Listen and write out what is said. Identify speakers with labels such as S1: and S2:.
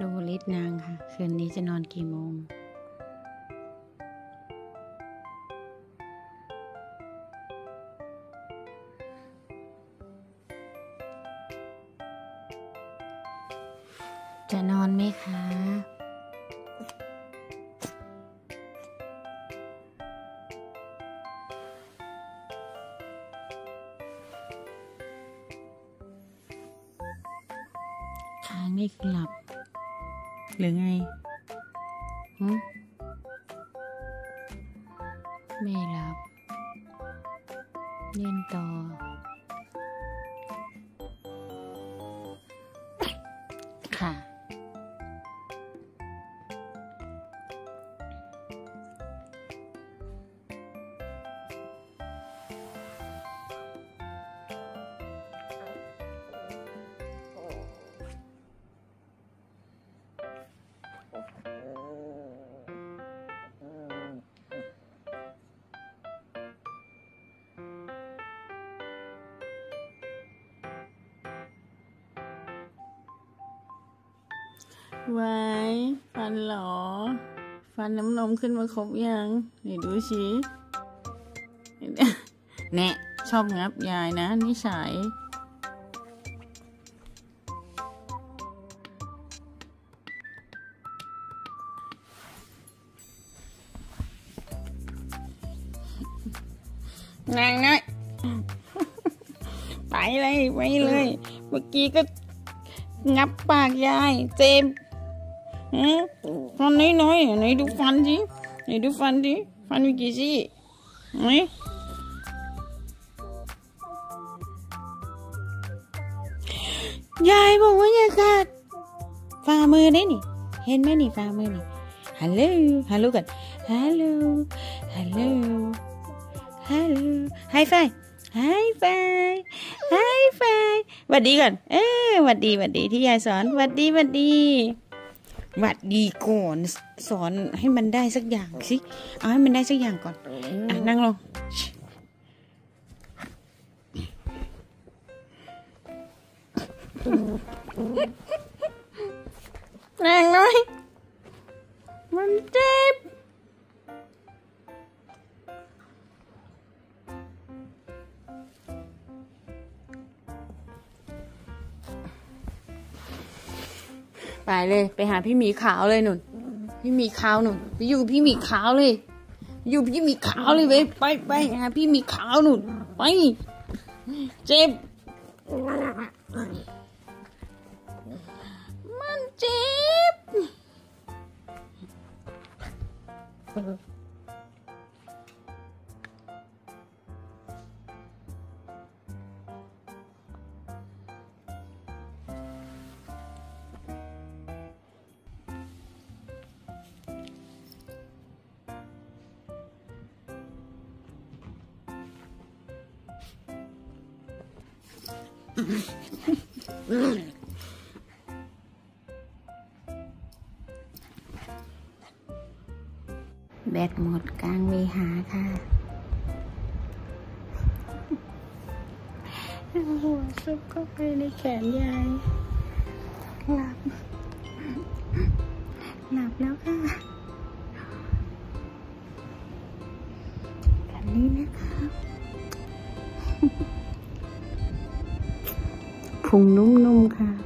S1: ดูลิศนางค่ะ คืนนี้จะนอนกี่โมงจะนอนไหมคะ ค้างนี่หลับ หรือไงไม่หลับ เล่นต่อ ค่ะ ไว้ฟันเหรอ ฟันน้ำนมขึ้นมาครบยังไหนดูสิแน่ชอบงับยายนะนิสัยนางน้อยไปเลยไปเลย เมื่อกี้ก็งับปากยาย เจม ฟันน้อยๆไหนดูฟันสิไหนดูฟันสิฟันมีกี่ซี่ไหนยายบอกว่าอย่ากัดฝ่ามือได้นี่ เห็นไหมนี่ฝ่ามือนี่ฮัลโหลฮัลโหลกันฮัลโหลฮัลโหลฮัลโหลไฮไฟไฮไฟไฮไฟหวัดดีก่อน เอ้หวัดดีหวัดดีที่ยายสอนหวัดดีหวัดดี หวัดดีก่อนสอนให้มันได้สักอย่างสิเอาให้มันได้สักอย่างก่อนอะนั่งลงแรงหน่อยมันเจ็บ ไปเลย ไปหาพี่หมีขาวเลยหนุนพี่หมีขาวหนุนไปอยู่พี่หมีขาวเลย อยู่พี่หมีขาวเลยเว้ยไปไปหาพี่หมีขาวหนุนไป เจ็บ มันเจ็บ แบตหมดกลางเวหาค่ะหัวซุกเข้าไปในแขนยายหลับ หลับแล้วค่ะ พุงนุ่มๆค่ะ